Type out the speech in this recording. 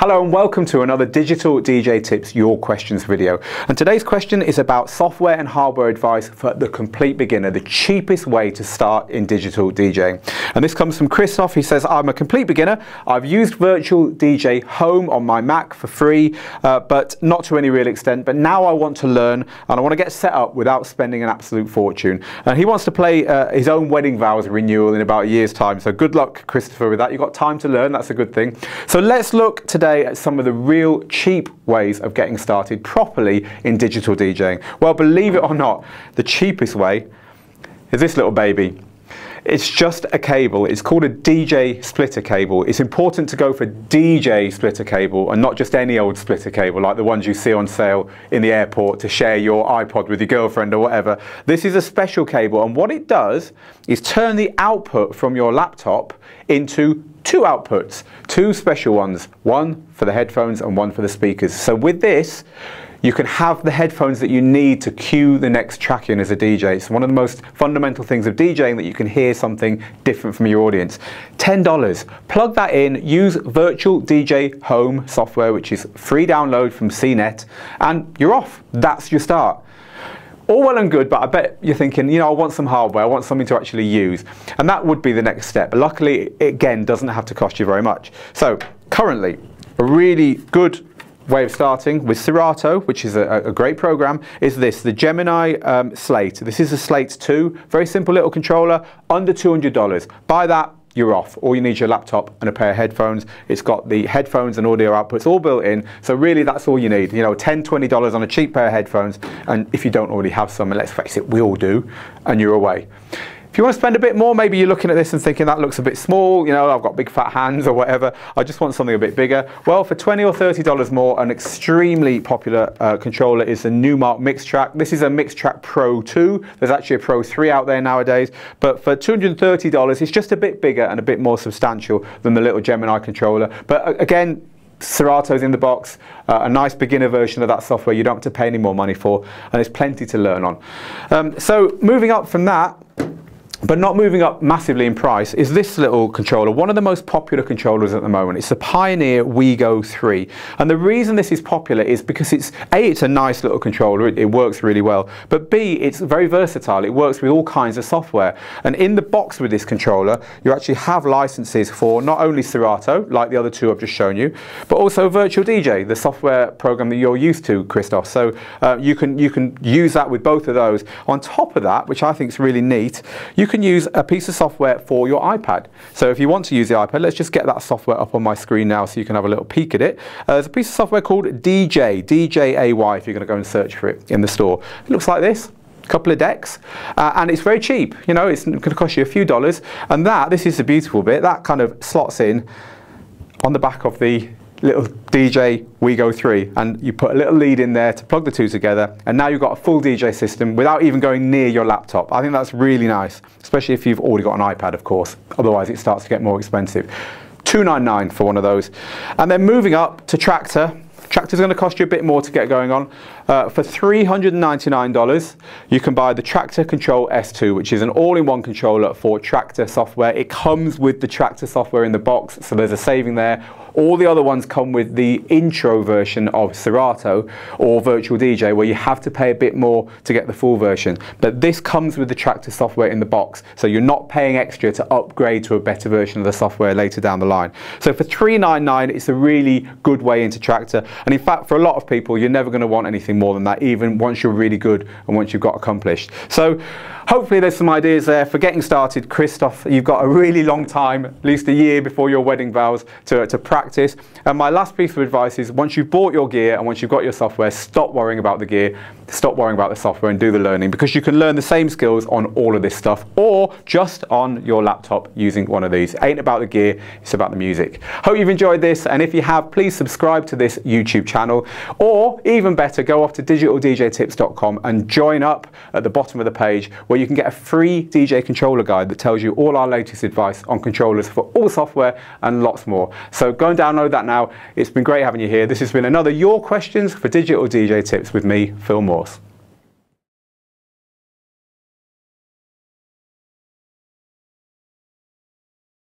Hello and welcome to another Digital DJ Tips Your Questions video. And today's question is about software and hardware advice for the complete beginner, the cheapest way to start in digital DJing. And this comes from Christoph. He says, I'm a complete beginner. I've used Virtual DJ Home on my Mac for free, uh, but not to any real extent. But now I want to learn and I want to get set up without spending an absolute fortune. And he wants to play uh, his own wedding vows renewal in about a year's time. So good luck, Christopher, with that. You've got time to learn. That's a good thing. So let's look today today at some of the real cheap ways of getting started properly in digital DJing. Well, believe it or not, the cheapest way is this little baby. It's just a cable. It's called a DJ splitter cable. It's important to go for DJ splitter cable and not just any old splitter cable like the ones you see on sale in the airport to share your iPod with your girlfriend or whatever. This is a special cable and what it does is turn the output from your laptop into two outputs, two special ones, one for the headphones and one for the speakers. So with this, you can have the headphones that you need to cue the next track in as a DJ. It's one of the most fundamental things of DJing that you can hear something different from your audience. $10. Plug that in, use Virtual DJ Home software, which is free download from CNET, and you're off. That's your start all well and good, but I bet you're thinking, you know, I want some hardware, I want something to actually use. And that would be the next step. But luckily, it again, doesn't have to cost you very much. So currently, a really good way of starting with Serato, which is a, a great program, is this, the Gemini um, Slate. This is a Slate 2, very simple little controller, under $200. Buy that, you're off. All you need is your laptop and a pair of headphones. It's got the headphones and audio outputs all built in. So really that's all you need. You know, $10, 20 dollars on a cheap pair of headphones. And if you don't already have some, and let's face it, we all do, and you're away. If you want to spend a bit more, maybe you're looking at this and thinking that looks a bit small, you know, I've got big fat hands or whatever, I just want something a bit bigger. Well, for 20 or $30 more, an extremely popular uh, controller is the Numark MixTrack. This is a MixTrack Pro 2. There's actually a Pro 3 out there nowadays, but for $230, it's just a bit bigger and a bit more substantial than the little Gemini controller. But uh, again, Serato's in the box, uh, a nice beginner version of that software you don't have to pay any more money for, and there's plenty to learn on. Um, so moving up from that, but not moving up massively in price is this little controller, one of the most popular controllers at the moment. It's the Pioneer WeGo 3. And the reason this is popular is because it's, A, it's a nice little controller, it, it, works really well, but B, it's very versatile. It works with all kinds of software. And in the box with this controller, you actually have licenses for not only Serato, like the other two I've just shown you, but also Virtual DJ, the software program that you're used to, Christoph. So uh, you, can, you can use that with both of those. On top of that, which I think is really neat, you can use a piece of software for your iPad. So if you want to use the iPad, let's just get that software up on my screen now so you can have a little peek at it. Uh, there's a piece of software called DJ, DJAY if you're going to go and search for it in the store. It looks like this a couple of decks uh, and it's very cheap you know it's going to cost you a few dollars and that this is the beautiful bit that kind of slots in on the back of the little DJ WeGo 3 and you put a little lead in there to plug the two together and now you've got a full DJ system without even going near your laptop. I think that's really nice, especially if you've already got an iPad of course, otherwise it starts to get more expensive. 299 for one of those. And then moving up to Traktor, Traktor's going to cost you a bit more to get going on. Uh, for $399, you can buy the Traktor Kontrol S2, which is an all-in-one controller for Traktor software. It comes with the Traktor software in the box, so there's a saving there. All the other ones come with the intro version of Serato or Virtual DJ where you have to pay a bit more to get the full version. But this comes with the Traktor software in the box, so you're not paying extra to upgrade to a better version of the software later down the line. So for 399, it's a really good way into Traktor. And in fact, for a lot of people, you're never going to want anything more than that, even once you're really good and once you've got accomplished. So hopefully there's some ideas there for getting started. Christoph, you've got a really long time, at least a year before your wedding vows to, to practice. And my last piece of advice is once you've bought your gear and once you've got your software, stop worrying about the gear, stop worrying about the software and do the learning because you can learn the same skills on all of this stuff or just on your laptop using one of these. It ain't about the gear, it's about the music. Hope you've enjoyed this and if you have, please subscribe to this YouTube channel or even better, go off to digitaldjtips.com and join up at the bottom of the page where you can get a free DJ controller guide that tells you all our latest advice on controllers for all software and lots more. So go and download that now. It's been great having you here. This has been another Your Questions for Digital DJ Tips with me, Phil Morse.